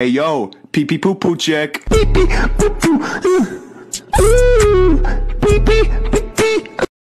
Hey yo, pee pee poo poo check. Pee pee poo poo. Uh, uh.